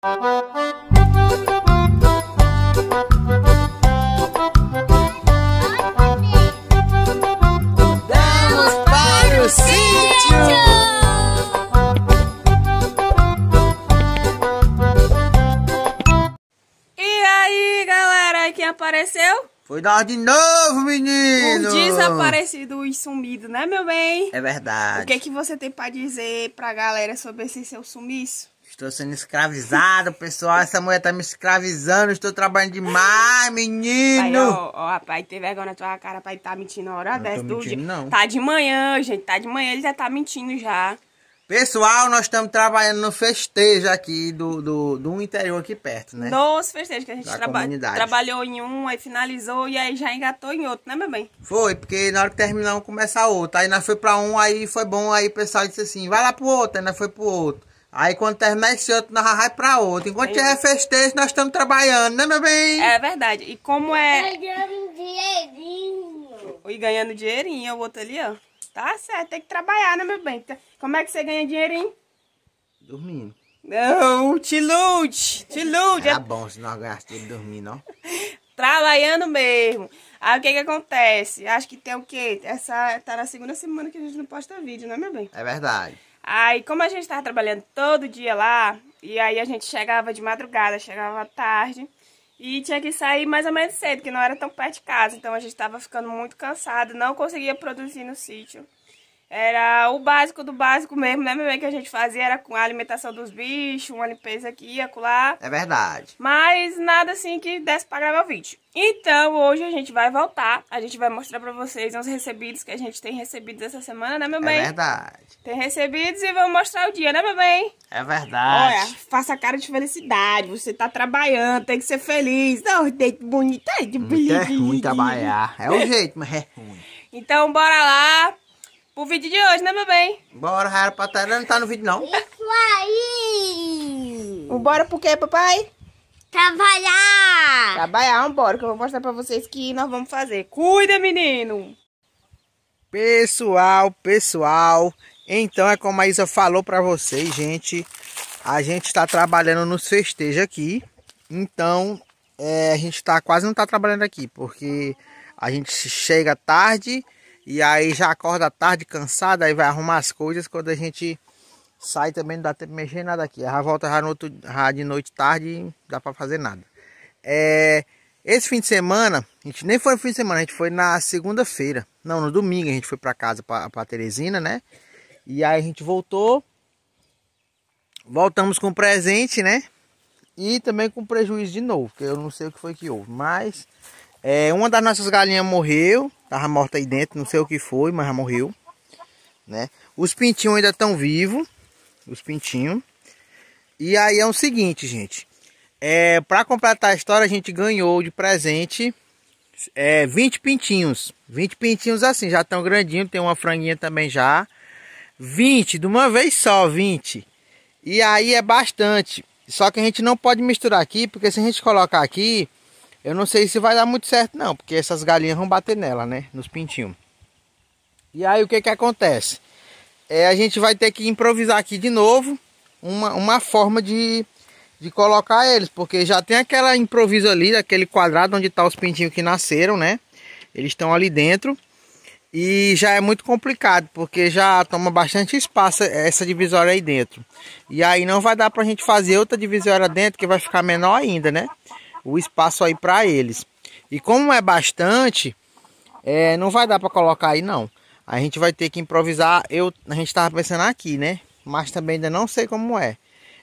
para o sítio! E aí, galera, quem apareceu? Foi dar de novo, menino! O desaparecido e sumido, né, meu bem? É verdade. O que, que você tem pra dizer pra galera sobre esse seu sumiço? Estou sendo escravizado, pessoal. Essa mulher tá me escravizando. Estou trabalhando demais, Pai, menino. ó, ó, rapaz, tem vergonha na tua cara, pai, tá mentindo a hora Não tô dessa do mentindo, dia. não. Tá de manhã, gente, tá de manhã, ele já tá mentindo já. Pessoal, nós estamos trabalhando no festejo aqui do, do, do interior aqui perto, né? Nos festejos que a gente traba comunidade. trabalhou em um, aí finalizou e aí já engatou em outro, né, meu bem? Foi, porque na hora que terminamos começar outro. Aí nós foi pra um, aí foi bom, aí o pessoal disse assim, vai lá pro outro, aí nós foi pro outro. Aí quando terminar esse outro, nós vai pra outro. Enquanto tiver festejo, nós estamos trabalhando, né, meu bem? É verdade. E como é. Ganhando dinheirinho. E ganhando dinheirinho, o outro ali, ó. Tá certo, tem que trabalhar, né, meu bem? Como é que você ganha dinheirinho? Dormindo. Não, te ilude, te ilude. Era bom se nós ganhássemos ele dormindo, ó. Trabalhando mesmo. Aí o que que acontece? Acho que tem o quê? Essa tá na segunda semana que a gente não posta vídeo, né, meu bem? É verdade. Aí, como a gente tava trabalhando todo dia lá, e aí a gente chegava de madrugada, chegava tarde, e tinha que sair mais ou menos cedo, que não era tão perto de casa. Então a gente tava ficando muito cansado, não conseguia produzir no sítio. Era o básico do básico mesmo, né, meu bem, que a gente fazia era com a alimentação dos bichos, uma limpeza aqui, acolá. É verdade. Mas nada assim que desse pra gravar o vídeo. Então, hoje a gente vai voltar. A gente vai mostrar pra vocês uns recebidos que a gente tem recebidos essa semana, né, meu É bem? verdade. Tem recebidos e vamos mostrar o dia, né, meu bem? É Olha, verdade. faça cara de felicidade. Você tá trabalhando, tem que ser feliz. Não, tem bonito. é é ruim trabalhar. É o jeito, mas é ruim. Então, bora lá pro vídeo de hoje, né, meu bem? Bora, Rara Patarana, não tá no vídeo, não. Isso aí. Bora pro quê, papai? Trabalhar. Trabalhar, vambora, que eu vou mostrar pra vocês que nós vamos fazer. Cuida, menino! Pessoal, pessoal, então é como a Isa falou pra vocês, gente, a gente tá trabalhando nos festejos aqui, então é, a gente tá quase não tá trabalhando aqui, porque a gente chega tarde e aí já acorda tarde, cansado, aí vai arrumar as coisas, quando a gente sai também não dá tempo de mexer nada aqui, já volta já, no outro, já de noite tarde não dá pra fazer nada. É, esse fim de semana, a gente nem foi no fim de semana, a gente foi na segunda-feira. Não, no domingo a gente foi pra casa, pra Teresina, né? E aí a gente voltou. Voltamos com presente, né? E também com prejuízo de novo, que eu não sei o que foi que houve. Mas é, uma das nossas galinhas morreu, tava morta aí dentro, não sei o que foi, mas já morreu. Né? Os pintinhos ainda estão vivos, os pintinhos. E aí é o seguinte, gente. É, para completar a história, a gente ganhou de presente é, 20 pintinhos. 20 pintinhos assim, já estão grandinhos, tem uma franguinha também já. 20, de uma vez só, 20. E aí é bastante. Só que a gente não pode misturar aqui, porque se a gente colocar aqui, eu não sei se vai dar muito certo não, porque essas galinhas vão bater nela, né, nos pintinhos. E aí o que que acontece? É, a gente vai ter que improvisar aqui de novo uma, uma forma de, de colocar eles, porque já tem aquela improviso ali, aquele quadrado onde tá os pintinhos que nasceram, né? Eles estão ali dentro e já é muito complicado, porque já toma bastante espaço essa divisória aí dentro. E aí não vai dar pra gente fazer outra divisória dentro, que vai ficar menor ainda, né? O espaço aí para eles. E como é bastante, é, não vai dar para colocar aí não. A gente vai ter que improvisar. Eu, a gente tava pensando aqui, né? Mas também ainda não sei como é.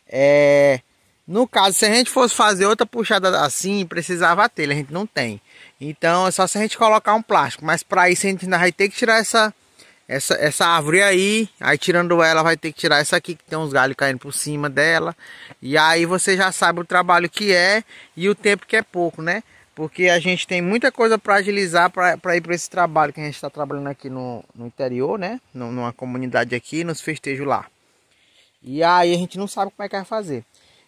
É, no caso, se a gente fosse fazer outra puxada assim, precisava ter, a gente não tem. Então é só se a gente colocar um plástico. Mas para isso a gente ainda vai ter que tirar essa, essa, essa árvore aí. Aí tirando ela, vai ter que tirar essa aqui, que tem uns galhos caindo por cima dela. E aí você já sabe o trabalho que é e o tempo que é pouco, né? Porque a gente tem muita coisa para agilizar para ir para esse trabalho que a gente está trabalhando aqui no, no interior, né? Numa comunidade aqui, nos festejos lá. E aí a gente não sabe como é que vai fazer.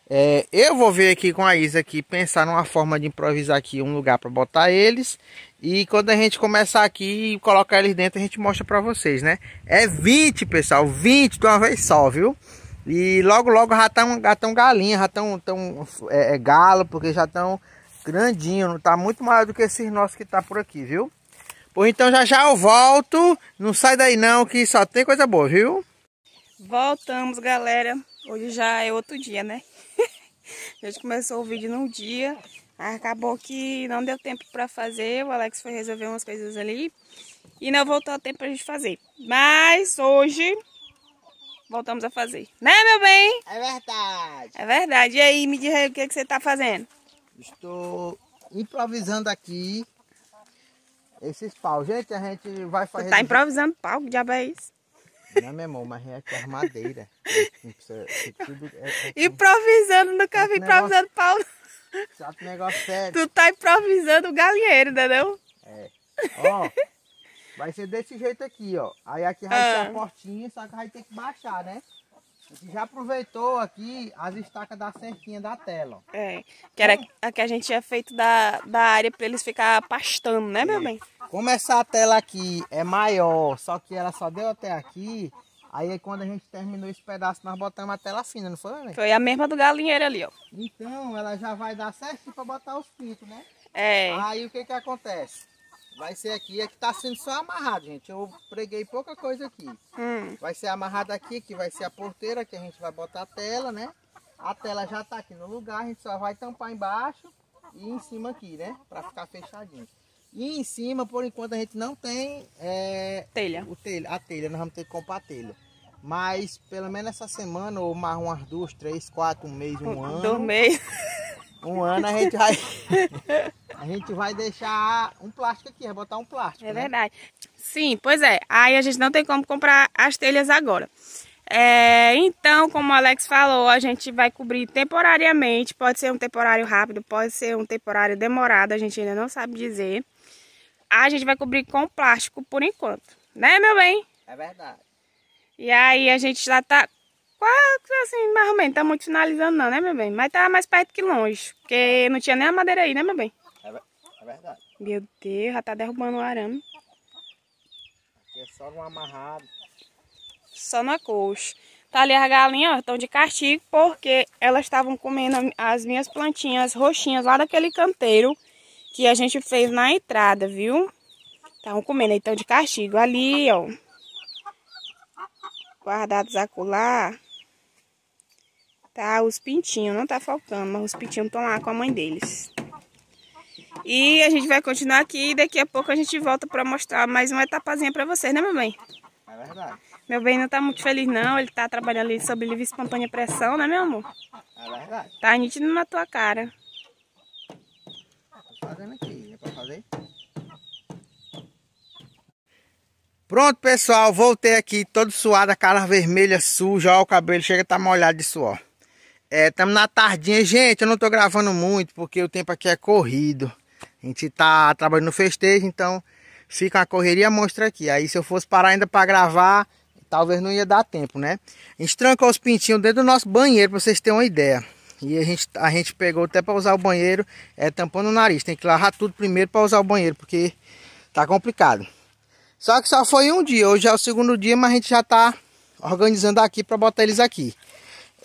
É, eu vou ver aqui com a Isa aqui, pensar numa forma de improvisar aqui um lugar para botar eles. E quando a gente começar aqui e colocar eles dentro, a gente mostra para vocês, né? É 20, pessoal, 20 de uma vez só, viu? E logo, logo já estão galinha, já estão tão, é, é, galo, porque já estão grandinho, não tá muito maior do que esses nossos que tá por aqui, viu? Pois então já já eu volto, não sai daí não, que só tem coisa boa, viu? Voltamos, galera. Hoje já é outro dia, né? A gente começou o vídeo num dia, acabou que não deu tempo para fazer, o Alex foi resolver umas coisas ali e não voltou a tempo pra gente fazer. Mas hoje voltamos a fazer. Né, meu bem? É verdade. É verdade. E aí, me diz aí o que, que você tá fazendo. Estou improvisando aqui esses pau. Gente, a gente vai fazer... Você tá improvisando pau? Que diabo é isso? Não, meu irmão, mas é que é madeira. improvisando, nunca vi improvisando pau. Sabe negócio sério. Tu tá improvisando o galinheiro, entendeu? É. Ó, vai ser desse jeito aqui, ó. Aí aqui vai ah. ser a portinha, só que vai ter que baixar, né? A gente já aproveitou aqui as estacas da cerquinha da tela. Ó. É, que era a que a gente tinha feito da, da área para eles ficar pastando, né, meu bem? Como essa tela aqui é maior, só que ela só deu até aqui, aí quando a gente terminou esse pedaço, nós botamos a tela fina, não foi, né? Foi a mesma do galinheiro ali, ó. Então, ela já vai dar certinho para botar os pintos, né? É. Aí o que que acontece? Vai ser aqui, é que tá sendo só amarrado, gente. Eu preguei pouca coisa aqui. Hum. Vai ser amarrado aqui, que vai ser a porteira, que a gente vai botar a tela, né? A tela já tá aqui no lugar, a gente só vai tampar embaixo e em cima aqui, né? Pra ficar fechadinho. E em cima, por enquanto, a gente não tem é, telha. O telha. A telha, nós vamos ter que comprar a telha. Mas pelo menos essa semana, ou mais umas duas, três, quatro, um mês, um, um ano. Dois meses. Um ano a gente vai. a gente vai deixar um plástico aqui, vai botar um plástico. É né? verdade. Sim, pois é. Aí a gente não tem como comprar as telhas agora. É, então, como o Alex falou, a gente vai cobrir temporariamente. Pode ser um temporário rápido, pode ser um temporário demorado, a gente ainda não sabe dizer. A gente vai cobrir com plástico por enquanto. Né, meu bem? É verdade. E aí a gente já tá quase assim, mais ou menos, tá muito finalizando não, né, meu bem? Mas tá mais perto que longe, porque não tinha nem a madeira aí, né, meu bem? É, é verdade. Meu Deus, já tá derrubando o arame. Aqui é só no amarrado. Só na coxa. Tá ali as galinhas, ó, estão de castigo, porque elas estavam comendo as minhas plantinhas roxinhas lá daquele canteiro que a gente fez na entrada, viu? Estavam comendo, então de castigo. Ali, ó. Guardados acolá. Tá, os pintinhos, não tá faltando, mas os pintinhos estão lá com a mãe deles. E a gente vai continuar aqui e daqui a pouco a gente volta para mostrar mais uma etapazinha para vocês, né, meu bem? É verdade. Meu bem não tá muito feliz não, ele tá trabalhando ali sob livre espontânea pressão, né, meu amor? É verdade. Tá nítido na tua cara. Tô fazendo aqui, é pra fazer? Pronto, pessoal, voltei aqui todo suado, a cara vermelha, suja, ó, o cabelo chega a estar tá molhado de suor. É, estamos na tardinha. Gente, eu não tô gravando muito porque o tempo aqui é corrido. A gente tá trabalhando no festejo, então fica uma correria mostra aqui. Aí se eu fosse parar ainda para gravar, talvez não ia dar tempo, né? A gente trancou os pintinhos dentro do nosso banheiro, para vocês terem uma ideia. E a gente, a gente pegou até para usar o banheiro, é, tampando o nariz. Tem que lavar tudo primeiro para usar o banheiro, porque tá complicado. Só que só foi um dia, hoje é o segundo dia, mas a gente já tá organizando aqui para botar eles aqui.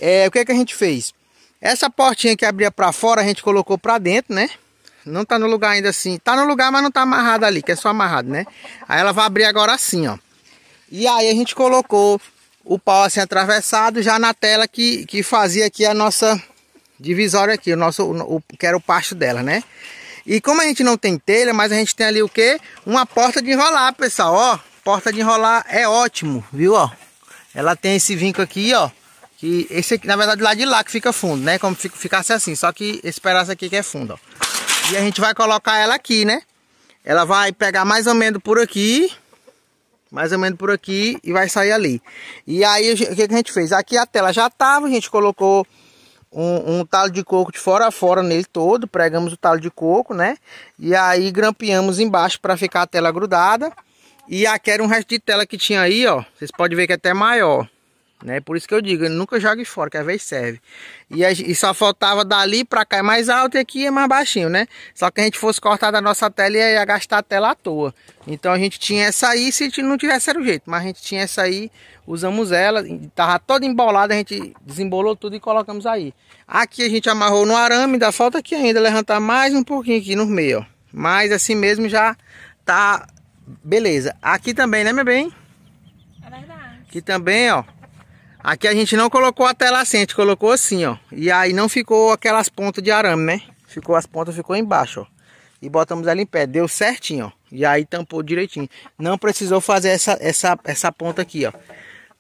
É, o que, é que a gente fez? Essa portinha que abria para fora, a gente colocou para dentro, né? Não tá no lugar ainda assim. Tá no lugar, mas não tá amarrado ali, que é só amarrado, né? Aí ela vai abrir agora assim, ó. E aí a gente colocou o pau assim atravessado já na tela que, que fazia aqui a nossa divisória aqui, o nosso, o, o, que era o pasto dela, né? E como a gente não tem telha, mas a gente tem ali o que? Uma porta de enrolar, pessoal, ó. Porta de enrolar é ótimo, viu, ó. Ela tem esse vinco aqui, ó. Que esse aqui, na verdade, lá de lá que fica fundo, né? Como ficasse assim, só que esse pedaço aqui que é fundo, ó. E a gente vai colocar ela aqui, né? Ela vai pegar mais ou menos por aqui, mais ou menos por aqui e vai sair ali. E aí, o que, que a gente fez? Aqui a tela já tava, a gente colocou um, um, talo de coco de fora a fora nele todo, pregamos o talo de coco, né? E aí grampeamos embaixo para ficar a tela grudada. E aqui era um resto de tela que tinha aí, ó. Vocês podem ver que é até maior. Né? Por isso que eu digo, nunca jogue fora, que às vezes serve. E, a, e só faltava dali para cá é mais alto e aqui é mais baixinho, né? Só que a gente fosse cortar da nossa tela ia, ia gastar a tela à toa. Então a gente tinha essa aí, se não tivesse era o jeito. Mas a gente tinha essa aí, usamos ela, tava toda embolada, a gente desembolou tudo e colocamos aí. Aqui a gente amarrou no arame, ainda falta aqui ainda levantar mais um pouquinho aqui no meio, ó. Mas assim mesmo já tá beleza. Aqui também, né, meu bem? É verdade. Aqui também, ó. Aqui a gente não colocou a tela assim, a gente colocou assim, ó. E aí não ficou aquelas pontas de arame, né? Ficou as pontas, ficou embaixo, ó. E botamos ela em pé, deu certinho, ó. E aí tampou direitinho. Não precisou fazer essa, essa, essa ponta aqui, ó.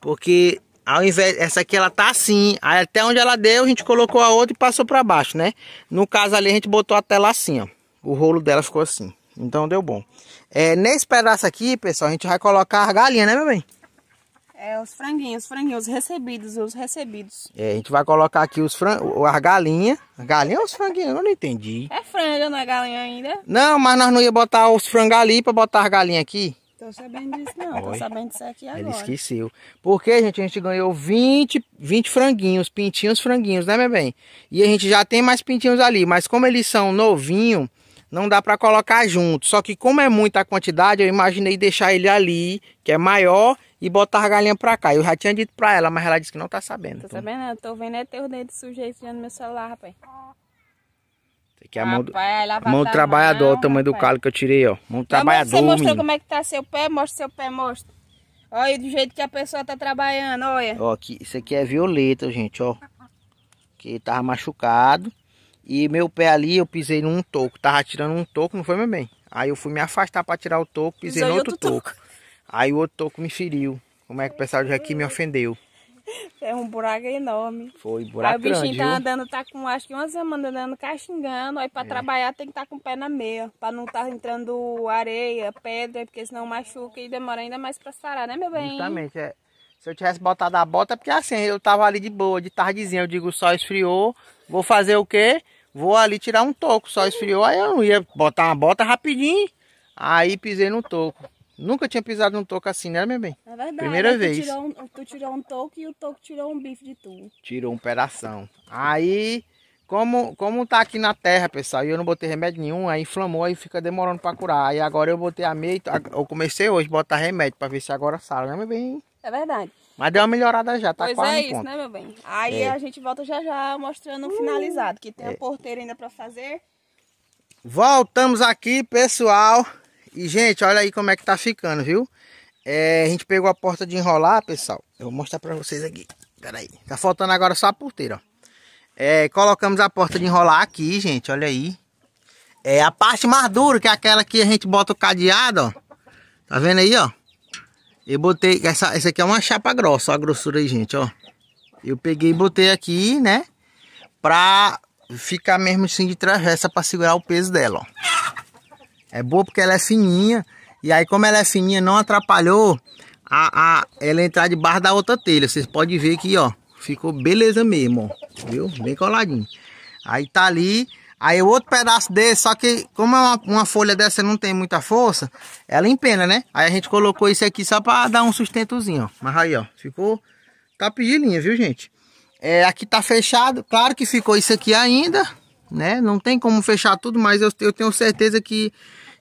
Porque ao invés, essa aqui ela tá assim. Aí até onde ela deu, a gente colocou a outra e passou para baixo, né? No caso ali, a gente botou a tela assim, ó. O rolo dela ficou assim. Então deu bom. É, nesse pedaço aqui, pessoal, a gente vai colocar a galinha, né, meu bem? É, os franguinhos, os franguinhos, os recebidos, os recebidos. É, a gente vai colocar aqui os fran... as galinhas. A galinha ou os franguinhos? Eu não entendi. É franga, não é galinha ainda? Não, mas nós não ia botar os frangos ali pra botar as galinhas aqui. Tô sabendo disso não, Oi. tô sabendo disso aqui agora. Ele esqueceu. Porque, gente, a gente ganhou 20, 20 franguinhos, pintinhos franguinhos, né, meu bem? E a gente já tem mais pintinhos ali, mas como eles são novinhos, não dá para colocar junto. Só que como é muita quantidade, eu imaginei deixar ele ali, que é maior, e botar a galinha pra cá. Eu já tinha dito pra ela, mas ela disse que não tá sabendo. Tô então... sabendo, eu tô vendo é teu dedo sujeito no meu celular, rapaz. Isso aqui é a mão do, mão do trabalhador, não, o tamanho rapaz. do calo que eu tirei, ó. Mão do trabalhador, Você mostrou menino. como é que tá seu pé? Mostra seu pé, mostra. Olha do jeito que a pessoa tá trabalhando, olha. Ó, aqui, isso aqui é violeta, gente, ó. Que tava machucado. E meu pé ali, eu pisei num toco. Tava tirando um toco, não foi, meu bem? Aí eu fui me afastar para tirar o toco, pisei no outro, outro toco. toco. Aí o outro toco me feriu. Como é que o pessoal de aqui me ofendeu? É um buraco enorme. Foi, buraco grande, Aí o bichinho tá andando, tá com acho que uma semana andando caxingando. Aí pra é. trabalhar tem que estar tá com o pé na meia. Pra não estar tá entrando areia, pedra, porque senão machuca e demora ainda mais pra sarar, né, meu bem? Justamente, é. Se eu tivesse botado a bota, porque assim, eu tava ali de boa, de tardezinha. Eu digo, o sol esfriou, vou fazer o quê? Vou ali tirar um toco, só esfriou, aí eu não ia botar uma bota rapidinho. Aí pisei no toco. Nunca tinha pisado num toco assim, né, meu bem? É verdade. Primeira tu vez. Tirou um, tu tirou um toco e o toco tirou um bife de tu. Tirou um pedação. Aí, como, como tá aqui na terra, pessoal, e eu não botei remédio nenhum, aí inflamou, aí fica demorando pra curar. Aí agora eu botei a meia, eu comecei hoje a botar remédio pra ver se agora sara, né, meu bem? É verdade. Mas deu uma melhorada já, tá pois quase é isso, ponto. né, meu bem? Aí é. a gente volta já já mostrando o um finalizado, que tem é. a porteira ainda pra fazer. Voltamos aqui, pessoal. E, gente, olha aí como é que tá ficando, viu? É, a gente pegou a porta de enrolar, pessoal. Eu vou mostrar pra vocês aqui. Pera aí. Tá faltando agora só a porteira, ó. É, colocamos a porta de enrolar aqui, gente, olha aí. É a parte mais dura, que é aquela que a gente bota o cadeado, ó. Tá vendo aí, ó? Eu botei, essa, essa aqui é uma chapa grossa, ó a grossura aí, gente, ó. Eu peguei e botei aqui, né? Pra ficar mesmo assim de travessa pra segurar o peso dela, ó. É boa porque ela é fininha. E aí como ela é fininha, não atrapalhou a, a, ela entrar debaixo da outra telha. Vocês podem ver aqui, ó. Ficou beleza mesmo, ó. Viu? Bem coladinho. Aí tá ali Aí o outro pedaço desse, só que como é uma, uma, folha dessa não tem muita força, ela empena, né? Aí a gente colocou isso aqui só para dar um sustentozinho, ó. Mas aí, ó, ficou top de linha, viu, gente? É, aqui tá fechado, claro que ficou isso aqui ainda, né? Não tem como fechar tudo, mas eu, eu tenho certeza que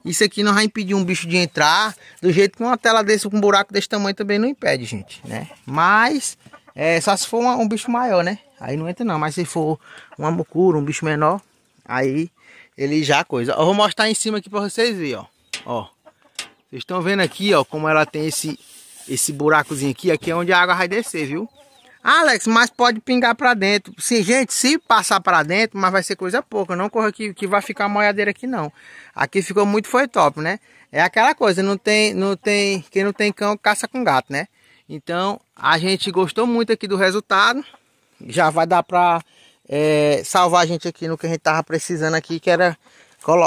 isso aqui não vai impedir um bicho de entrar. Do jeito que uma tela desse com um buraco desse tamanho também não impede, gente, né? Mas, é, só se for uma, um bicho maior, né? Aí não entra não, mas se for uma mucura, um bicho menor, Aí ele já coisa. Eu vou mostrar em cima aqui para vocês verem, ó. Ó. Vocês estão vendo aqui, ó, como ela tem esse esse buracozinho aqui, aqui é onde a água vai descer, viu? Alex, mas pode pingar para dentro. Sim, gente, se passar para dentro, mas vai ser coisa pouca. Não corra que, que vai ficar molhadeira aqui não. Aqui ficou muito foi top, né? É aquela coisa, não tem, não tem, quem não tem cão caça com gato, né? Então, a gente gostou muito aqui do resultado. Já vai dar para é, salvar a gente aqui no que a gente tava precisando aqui, que era,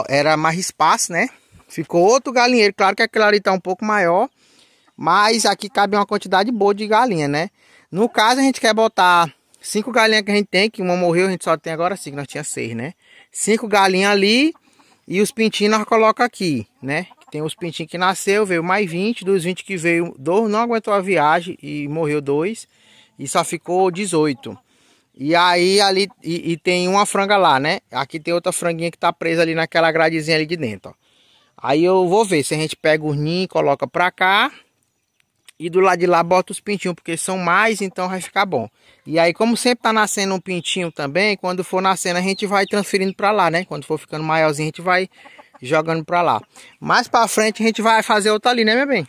era mais espaço, né? Ficou outro galinheiro, claro que aquele ali tá um pouco maior, mas aqui cabe uma quantidade boa de galinha, né? No caso, a gente quer botar cinco galinhas que a gente tem, que uma morreu, a gente só tem agora cinco, nós tinha seis, né? Cinco galinhas ali e os pintinhos nós colocamos aqui, né? Tem os pintinhos que nasceu, veio mais 20, dos 20 que veio, dois não aguentou a viagem e morreu dois. e só ficou 18. E aí ali e, e, tem uma franga lá, né? Aqui tem outra franguinha que tá presa ali naquela gradezinha ali de dentro, ó. Aí eu vou ver se a gente pega os ninhos e coloca pra cá. E do lado de lá bota os pintinhos, porque são mais, então vai ficar bom. E aí, como sempre tá nascendo um pintinho também, quando for nascendo a gente vai transferindo pra lá, né? Quando for ficando maiorzinho a gente vai jogando pra lá. Mais pra frente a gente vai fazer outra ali, né, meu bem?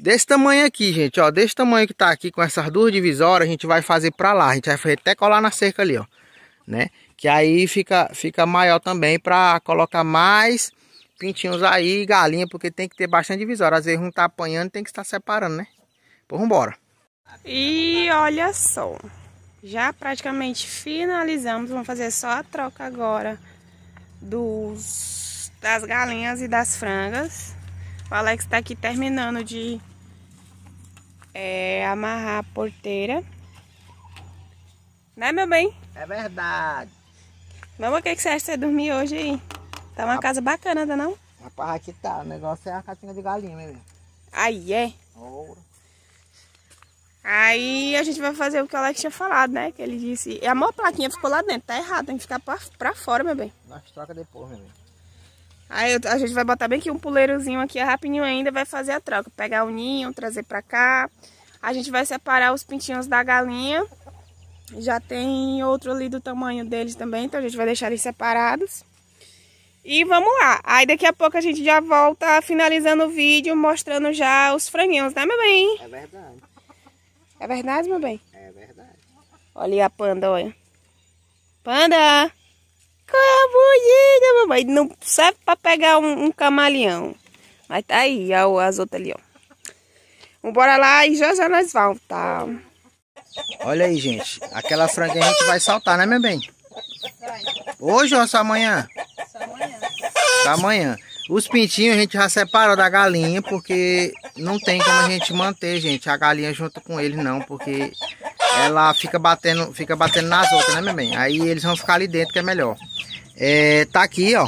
Desse tamanho aqui, gente, ó. Desse tamanho que tá aqui com essas duas divisórias, a gente vai fazer pra lá. A gente vai até colar na cerca ali, ó. Né? Que aí fica, fica maior também pra colocar mais pintinhos aí, galinha, porque tem que ter bastante divisória. Às vezes um tá apanhando tem que estar separando, né? Pô, vambora. E olha só, já praticamente finalizamos. Vamos fazer só a troca agora dos das galinhas e das frangas. O Alex tá aqui terminando de é, amarrar a porteira. Né, meu bem? É verdade. Mamãe, o que, que você acha de você dormir hoje aí? Tá uma casa bacana, tá não? Rapaz, aqui tá. O negócio é a casinha de galinha, meu bem. Aí é. Aí a gente vai fazer o que o Alex tinha falado, né? Que ele disse. E a maior plaquinha ficou lá dentro, tá errado, tem que ficar pra, pra fora, meu bem. Nós troca depois, meu bem. Aí a gente vai botar bem aqui um puleirozinho aqui, rapidinho ainda, vai fazer a troca. Pegar o ninho, trazer pra cá. A gente vai separar os pintinhos da galinha. Já tem outro ali do tamanho deles também, então a gente vai deixar eles separados. E vamos lá. Aí daqui a pouco a gente já volta finalizando o vídeo, mostrando já os franguinhos, né, meu bem? É verdade. É verdade, meu bem? É verdade. Olha a panda, olha. Panda! Coisa bonita, mamãe. Não serve pra pegar um, um camaleão. Mas tá aí, ó, as outras ali, ó. Bora lá e já já nós voltar. Olha aí, gente. Aquela franguinha a gente vai saltar, né, meu bem? Hoje ou só amanhã? Só amanhã. Da manhã. Os pintinhos a gente já separou da galinha, porque não tem como a gente manter, gente, a galinha junto com eles, não, porque ela fica batendo, fica batendo nas outras, né, meu bem? Aí eles vão ficar ali dentro, que é melhor. É, tá aqui, ó.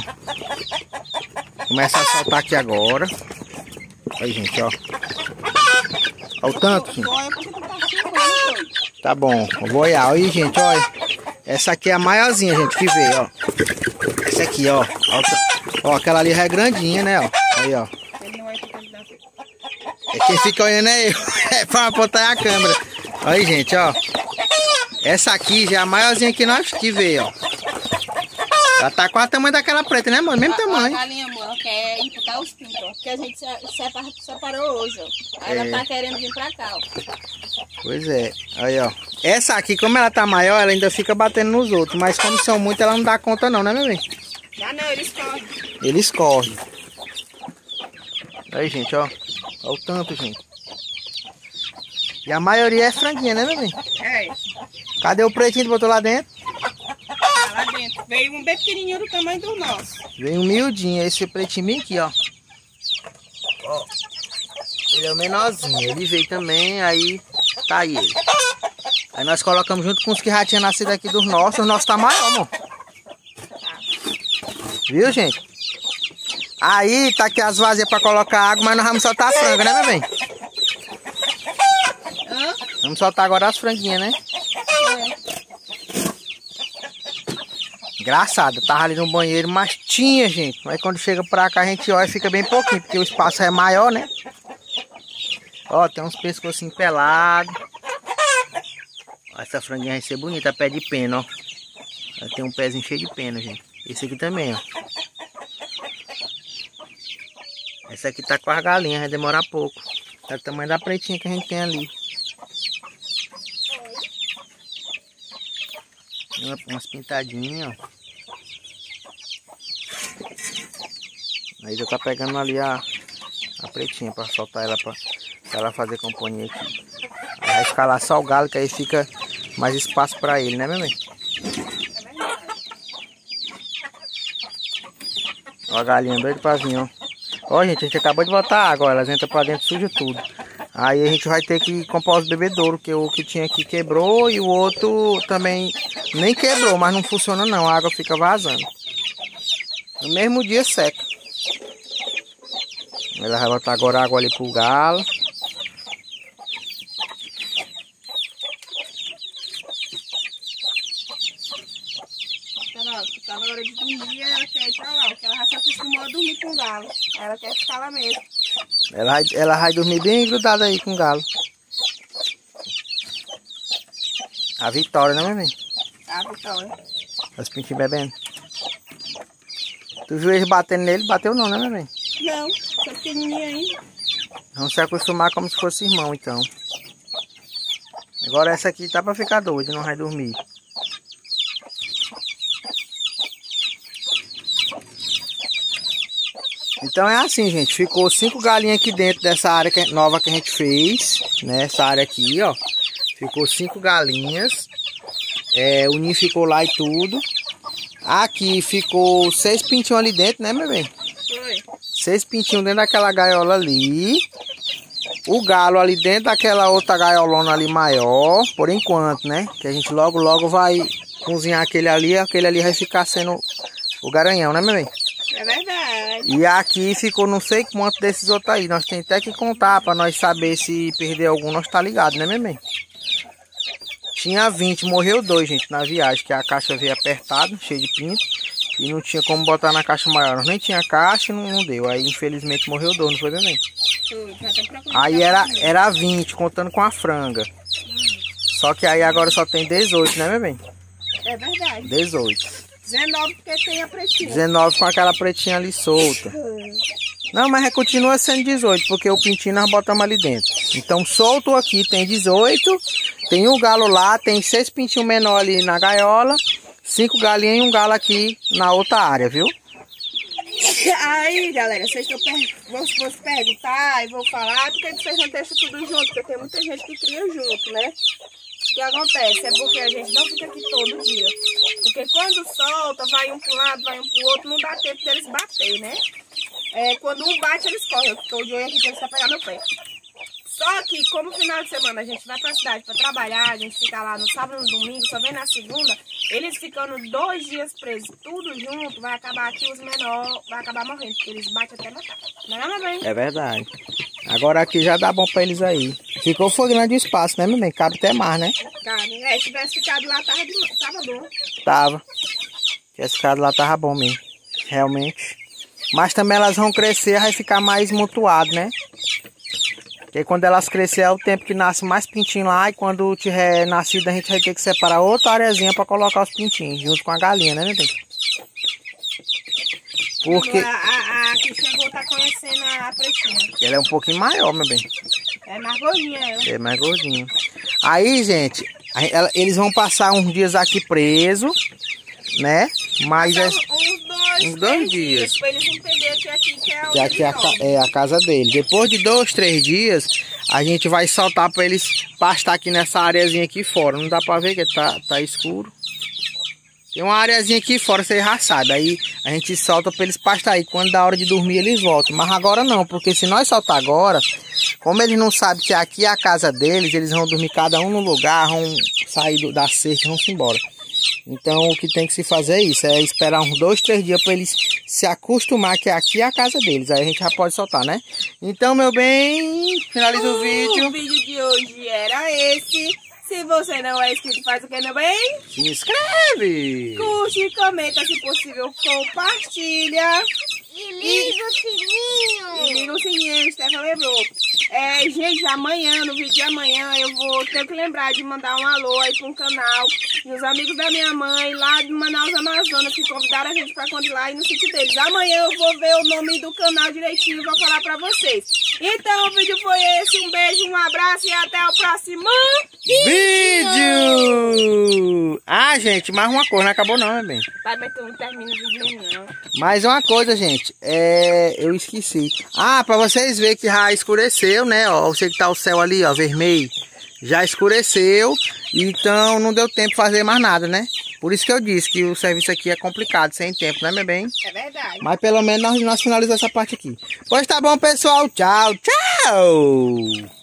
Começa a saltar aqui agora. Aí, gente, ó. Olha o tanto, gente. Tá bom, vou olhar. Aí, gente, olha. Essa aqui é a maiorzinha, gente, que veio, ó. Essa aqui, ó. Ó, ó, aquela ali é grandinha, né, ó. Aí, ó. É quem fica olhando é eu. É pra apontar a câmera. Aí, gente, ó. Essa aqui já é a maiorzinha que nós que veio, ó. Ela tá com o tamanho daquela preta, né, mano? Mesmo A tamanho. galinha, amor, ela quer ir botar os pintos, ó. Que a gente separa- separou hoje, ó. Aí É. ela tá querendo vir pra cá, ó. Pois é. Aí, ó. Essa aqui, como ela tá maior, ela ainda fica batendo nos outros. Mas como são muitos, ela não dá conta não, né, meu bem? Ah, não, eles correm. Eles correm. Aí, gente, ó. Olha o tanto, gente. E a maioria é franguinha, né, meu bem? É, Cadê o pretinho que botou lá dentro? Lá dentro. Veio um bem pequenininho do tamanho do nosso. Vem um miudinho, esse pretinho bem aqui, ó. Ó. Ele é o menorzinho. Ele veio também, aí tá aí ele. Aí nós colocamos junto com os que já tinham nascido aqui dos nossos. O nosso tá maior, amor. Viu, gente? Aí tá aqui as vazias pra colocar água, mas nós vamos soltar a franga, né, meu bem? Vamos soltar agora as franguinhas, né? Engraçado, tava ali no banheiro, mas tinha, gente. Mas quando chega pra cá, a gente olha e fica bem pouquinho, porque o espaço é maior, né? Ó, tem uns pescocinhos pelados. Essa franguinha vai ser bonita, pé de pena, ó. Ela tem um pezinho cheio de pena, gente. Esse aqui também, ó. Essa aqui tá com as galinhas, vai demorar pouco. Tá o tamanho da pretinha que a gente tem ali. Uma- umas pintadinhas, ó. Aí já tá pegando ali a, a pretinha pra soltar ela pra ela fazer companhia aqui. Aí vai ficar lá só o galo, que aí fica mais espaço pra ele, né, bem? Ó a galinha doida pra vir, ó. Ó, gente, a gente acabou de botar água, elas entram pra dentro, suja tudo. Aí a gente vai ter que comprar os bebedouros, que o que tinha aqui quebrou e o outro também nem quebrou, mas não funciona não, a água fica vazando. No mesmo dia seca. Ela vai botar agora água ali pro galo. Tá na hora de dormir, ela quer ir pra lá, porque ela já se acostumou a dormir com o galo. Ela quer ficar lá mesmo. Ela, ela vai dormir bem grudada aí com o galo. A Vitória, né, mamãe? A Vitória. As pintinhos bebendo. Tu viu eles batendo nele? Bateu não, né, mamãe? Não, só pequenininha ainda. Vamos se acostumar como se fosse irmão, então. Agora essa aqui tá pra ficar doida, não vai dormir. Então é assim, gente. Ficou cinco galinhas aqui dentro dessa área nova que a gente fez. Né? Essa área aqui, ó. Ficou cinco galinhas. É, o ninho ficou lá e tudo. Aqui ficou seis pintinhos ali dentro, né, meu bem? Seis pintinhos dentro daquela gaiola ali. O galo ali dentro daquela outra gaiolona ali maior. Por enquanto, né? Que a gente logo, logo vai cozinhar aquele ali. Aquele ali vai ficar sendo o garanhão, né, meu bem? É verdade. E aqui ficou não sei quanto desses outros aí. Nós temos até que contar pra nós saber se perder algum, nós tá ligado, né, meu bem? Tinha 20, morreu dois, gente, na viagem, que a caixa veio apertada, cheia de pinto. E não tinha como botar na caixa maior. Nem tinha caixa e não, não deu. Aí infelizmente morreu dois, não foi procurando Aí era, era 20, contando com a franga. Só que aí agora só tem 18, né, meu bem? É verdade. 18. 19 porque tem a pretinha. 19 com aquela pretinha ali solta. Não, mas é- continua sendo 18, porque o pintinho nós botamos ali dentro. Então solto aqui tem 18, tem um galo lá, tem seis pintinhos menor ali na gaiola, cinco galinhas e um galo aqui na outra área, viu? Aí, galera, vocês estão per... vão, se perguntar e vão falar por que vocês não deixam tudo junto, porque tem muita gente que cria junto, né? O que acontece? É porque a gente não fica aqui todo dia. Porque quando solta, vai um pro lado, vai um pro outro, não dá tempo deles bater, né? É, quando um bate, eles correm. Eu tô de olho aqui que eles querem pegar meu pé. Só que, como final de semana a gente vai pra cidade pra trabalhar, a gente fica lá no sábado, no domingo, só vem na segunda, eles ficando dois dias presos, tudo junto, vai acabar aqui os menores, vai acabar morrendo, porque eles batem até matar. Não é, mamãe? É verdade. Agora aqui já dá bom pra eles aí. Ficou foi grande o espaço, né, meu bem? Cabe até mais, né? Cara, é, se tivesse ficado lá, tava, de- tava bom. Tava. Esse cara lá tava bom mesmo. Realmente. Mas também elas vão crescer, vai ficar mais mutuado, né? Porque quando elas crescer é o tempo que nasce mais pintinho lá e quando tiver nascido a gente vai ter que separar outra areazinha pra colocar os pintinhos junto com a galinha, né, neném? Porque A, a, a que chegou tá conhecendo a pretinha. ela é um pouquinho maior, meu bem. É mais gordinha ela. É mais gordinho. Aí, gente, ela- eles vão passar uns dias aqui preso, né? Mas é, uns dois, três dias. Pra eles entenderem que aqui que é que aqui é a, é a casa dele. Depois de dois, três dias, a gente vai soltar para eles pastar aqui nessa areazinha aqui fora. Não dá para ver que tá, tá escuro. Tem uma areazinha aqui fora, você já sabe. Aí a gente solta para eles pastar aí. Quando dá hora de dormir, eles voltam. Mas agora não, porque se nós soltar agora, como eles não sabem que aqui é a casa deles, eles vão dormir cada um no lugar, vão sair do- da cerca e vão se embora. Então o que tem que se fazer é isso, é esperar uns dois, três dias para eles se acostumar que aqui é a casa deles. Aí a gente já pode soltar, né? Então, meu bem, finaliza o vídeo. O vídeo de hoje era esse. Se você não é inscrito, faz o que, meu bem? Se inscreve! Curte, comenta, se possível, compartilha. E liga o E sininho. liga o sininho, Stefan lembrou. É, gente, amanhã, no vídeo de amanhã, eu vou ter que lembrar de mandar um alô aí para um canal dos amigos da minha mãe, lá de Manaus, Amazonas, que convidaram a gente para lá e no sítio deles. Amanhã eu vou ver o nome do canal direitinho e vou falar para vocês. Então, o vídeo foi esse. Um beijo, um abraço e até o próximo Vídeo! Ah, gente, mais uma coisa, não acabou não, meu bem. Vai, mas tu não termina o vídeo, não. Mais uma coisa, gente, é, eu esqueci. Ah, pra vocês verem que já escureceu, né? Ó, você que tá o céu ali, ó, vermelho. Já escureceu, então não deu tempo de fazer mais nada, né? Por isso que eu disse que o serviço aqui é complicado, sem tempo, né, meu bem? É verdade. Mas pelo menos nós, nós finalizamos essa parte aqui. Pois tá bom, pessoal. Tchau, tchau!